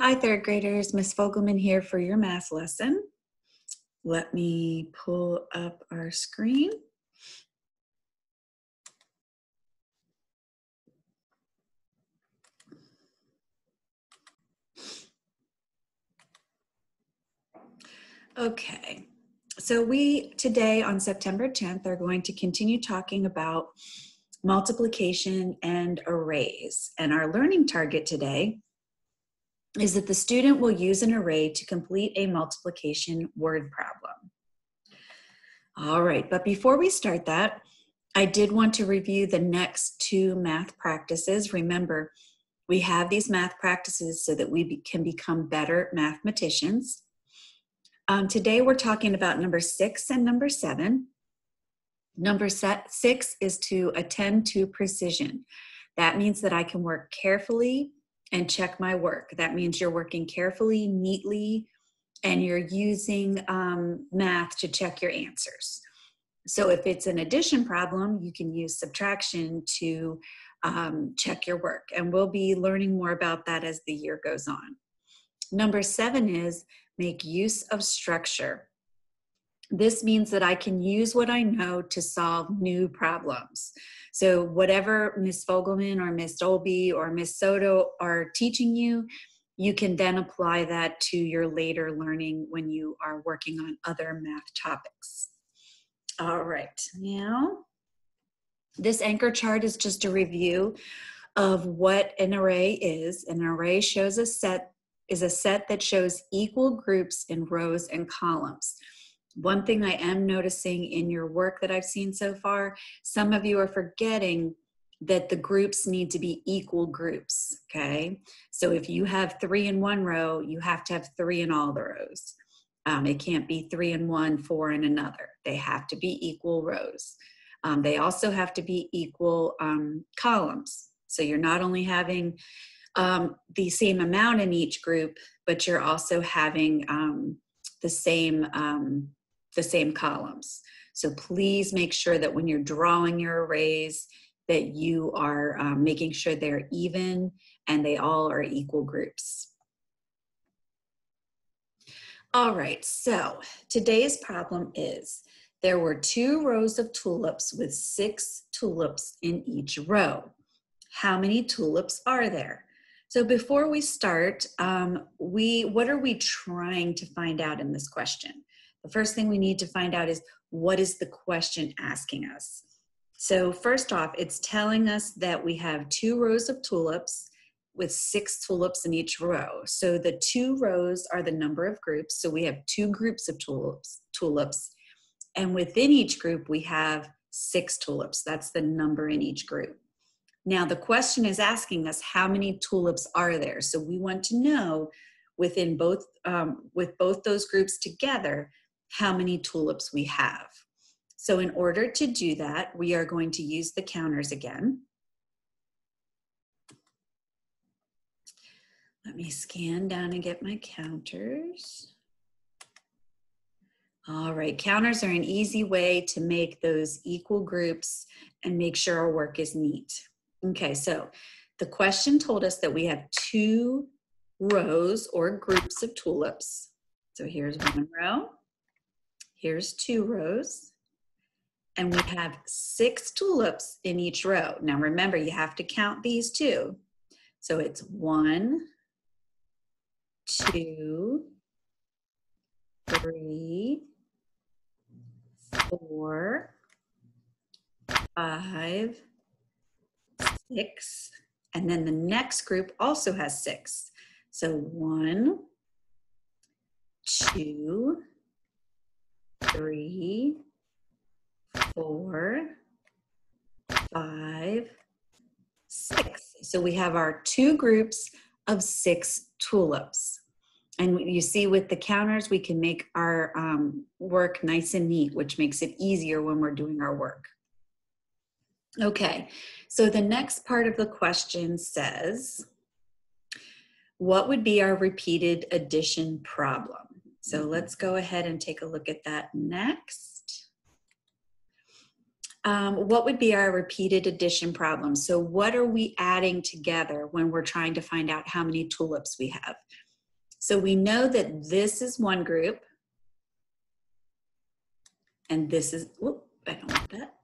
Hi, third graders. Miss Fogleman here for your math lesson. Let me pull up our screen. Okay, so we today on September 10th are going to continue talking about multiplication and arrays. And our learning target today is that the student will use an array to complete a multiplication word problem. All right, but before we start that, I did want to review the next two math practices. Remember, we have these math practices so that we be, can become better mathematicians. Um, today we're talking about number six and number seven. Number set, six is to attend to precision. That means that I can work carefully and check my work. That means you're working carefully, neatly, and you're using um, math to check your answers. So if it's an addition problem, you can use subtraction to um, check your work. And we'll be learning more about that as the year goes on. Number seven is make use of structure. This means that I can use what I know to solve new problems. So whatever Miss Fogleman or Miss Dolby or Miss Soto are teaching you, you can then apply that to your later learning when you are working on other math topics. All right, now this anchor chart is just a review of what an array is. An array shows a set is a set that shows equal groups in rows and columns. One thing I am noticing in your work that I've seen so far, some of you are forgetting that the groups need to be equal groups, okay? So if you have three in one row, you have to have three in all the rows. Um, it can't be three in one, four in another. They have to be equal rows. Um, they also have to be equal um, columns. So you're not only having um, the same amount in each group, but you're also having um, the same um, the same columns. So please make sure that when you're drawing your arrays that you are um, making sure they're even and they all are equal groups. All right, so today's problem is there were two rows of tulips with six tulips in each row. How many tulips are there? So before we start, um, we what are we trying to find out in this question? The first thing we need to find out is what is the question asking us? So first off, it's telling us that we have two rows of tulips with six tulips in each row. So the two rows are the number of groups. So we have two groups of tulips, tulips. And within each group, we have six tulips. That's the number in each group. Now the question is asking us how many tulips are there? So we want to know within both, um, with both those groups together, how many tulips we have. So in order to do that, we are going to use the counters again. Let me scan down and get my counters. All right, counters are an easy way to make those equal groups and make sure our work is neat. Okay, so the question told us that we have two rows or groups of tulips. So here's one row Here's two rows. And we have six tulips in each row. Now remember, you have to count these two. So it's one, two, three, four, five, six, and then the next group also has six. So one, two, three, four, five, six. So we have our two groups of six tulips. And you see with the counters, we can make our um, work nice and neat, which makes it easier when we're doing our work. Okay, so the next part of the question says, what would be our repeated addition problem? So let's go ahead and take a look at that next. Um, what would be our repeated addition problem? So what are we adding together when we're trying to find out how many tulips we have? So we know that this is one group, and this is, whoop, I don't want that.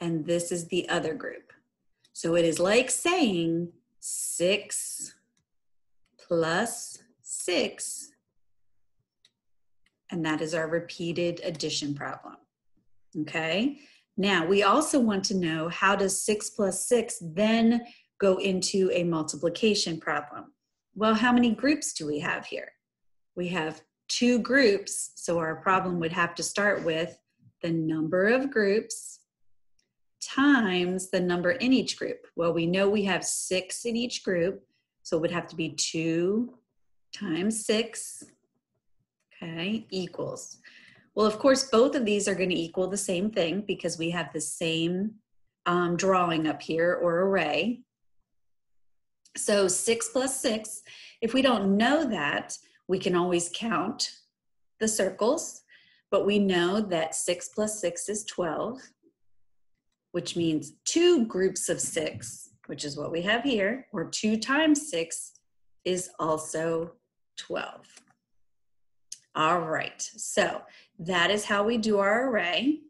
And this is the other group. So it is like saying six plus six, and that is our repeated addition problem. Okay, now we also want to know how does six plus six then go into a multiplication problem? Well, how many groups do we have here? We have two groups, so our problem would have to start with the number of groups times the number in each group. Well, we know we have six in each group, so it would have to be two times six, okay, equals. Well, of course, both of these are going to equal the same thing because we have the same um, drawing up here or array. So six plus six, if we don't know that, we can always count the circles, but we know that six plus six is 12, which means two groups of six, which is what we have here, or two times six is also 12. All right, so that is how we do our array.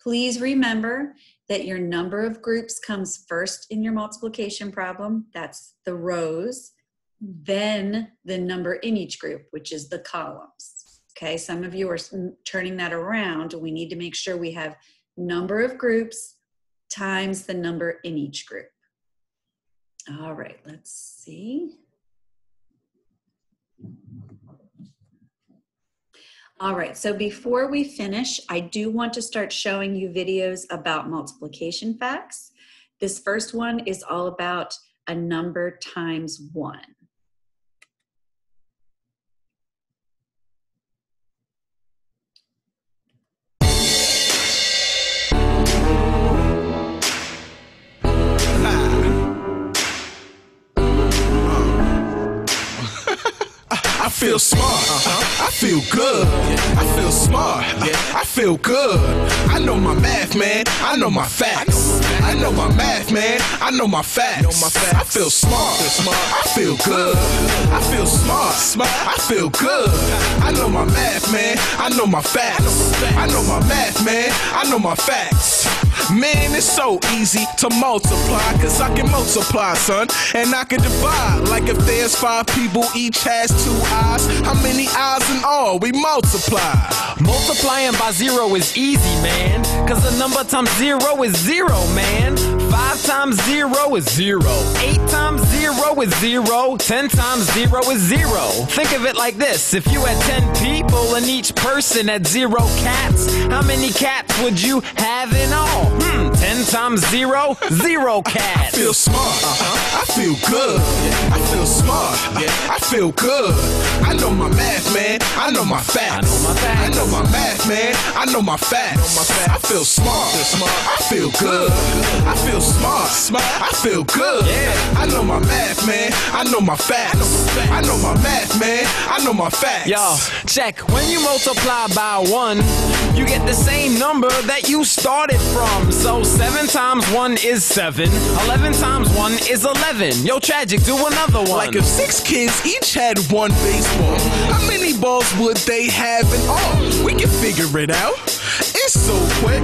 Please remember that your number of groups comes first in your multiplication problem. That's the rows. Then the number in each group, which is the columns. Okay, some of you are turning that around. We need to make sure we have number of groups times the number in each group. All right, let's see. All right, so before we finish, I do want to start showing you videos about multiplication facts. This first one is all about a number times one. I feel smart. I feel good. I feel smart. I feel good. I know my math, man. I know my facts. I know my math, man. I know my facts. I feel smart. I feel good. I feel smart. I feel good. I know my math, man. I know my facts. I know my math, man. I know my facts. Man, it's so easy to multiply, cause I can multiply, son, and I can divide. Like if there's five people, each has two eyes. How many eyes in all? We multiply. Multiplying by zero is easy, man, cause a number times zero is zero, man. Five times zero is zero. Eight times zero is zero. Ten times zero is zero. Think of it like this if you had ten people and each person had zero cats, how many cats would you have in all? Hmm, ten times zero, zero cats. I feel smart. Uh-huh. I feel good. I feel smart. I feel good. I know my math, man. I know my facts. I know my facts. I know my math, man. I know my facts. I feel smart. I feel good. I feel smart. I feel good. I know my math, man. I know my facts. I know my math, man. I know my facts. Yo, check. When you multiply by one, you get the same number that you started from. So seven times one is seven. Eleven times one is eleven. Yo, tragic, do another one. Like if six kids each had one baseball, how many balls would they have in all? We can figure it out. It's so quick,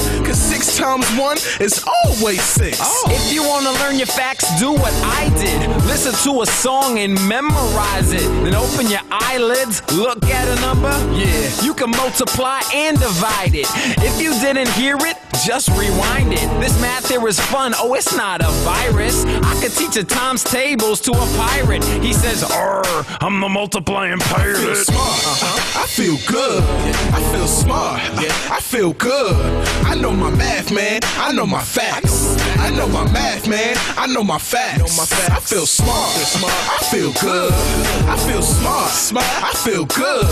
six times one is always six. Oh. If you wanna learn your facts, do what I did. Listen to a song and memorize it. Then open your eyelids, look at a number. Yeah, you can multiply and divide it. If you didn't hear it, just rewind it. This math here is fun. Oh, it's not a virus. I could teach a times tables to a pirate. He says, Arr, I'm the multiplying pirate. I feel smart. Uh-huh. I feel good. I feel smart. I feel good. I know my math, man. I know my facts. I know my math, man. I know my facts. I feel smart. I feel good. I feel smart. I feel good.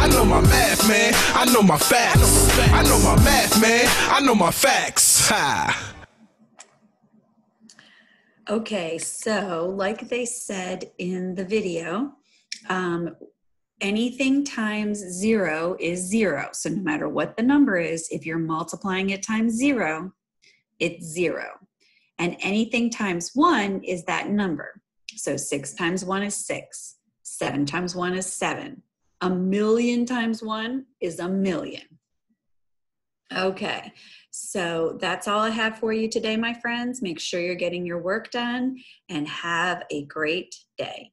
I know my math, man. I know my facts. I know my math, man. I know my facts. Ha. Okay, so like they said in the video, um, anything times zero is zero. So no matter what the number is, if you're multiplying it times zero, it's zero. And anything times one is that number. So six times one is six. Seven times one is seven. A million times one is a million. Okay, so that's all I have for you today, my friends. Make sure you're getting your work done and have a great day.